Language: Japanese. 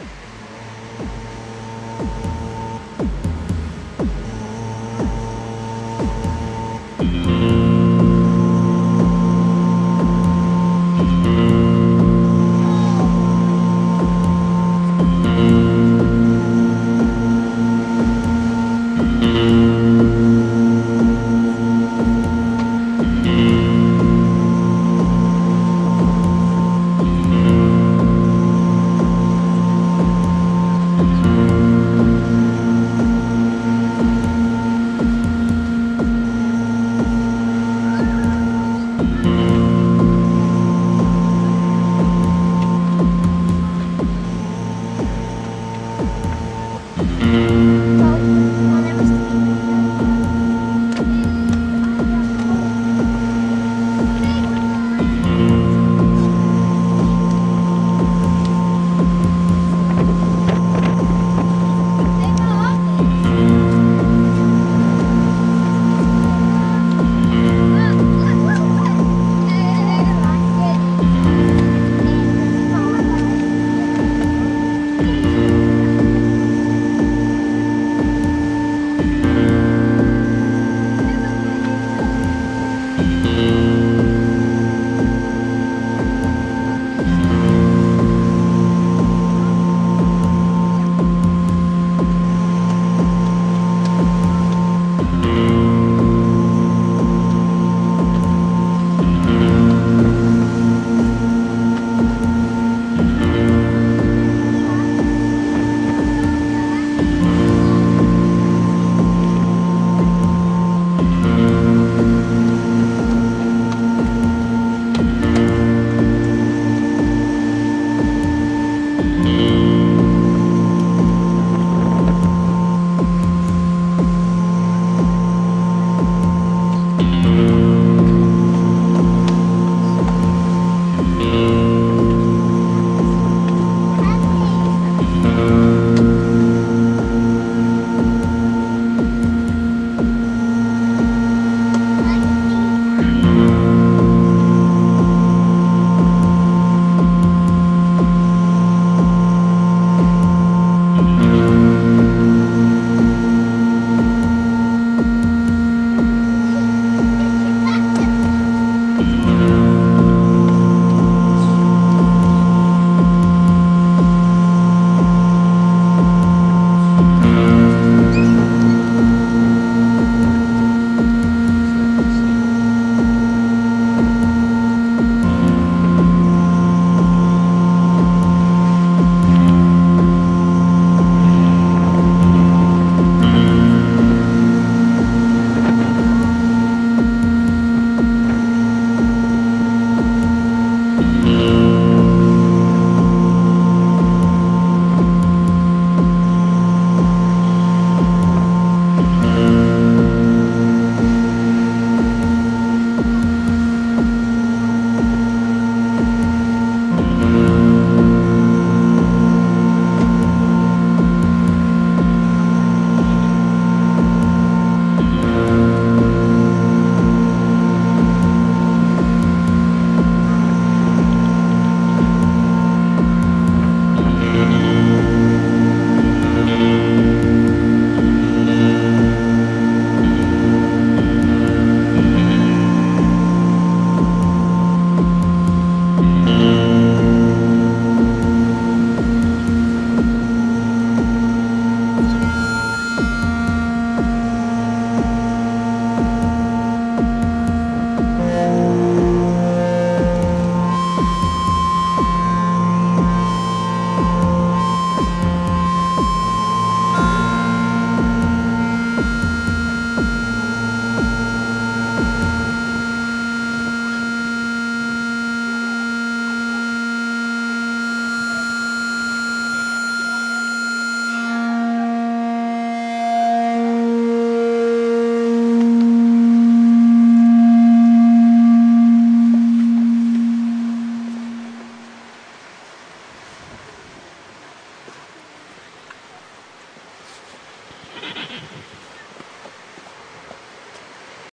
う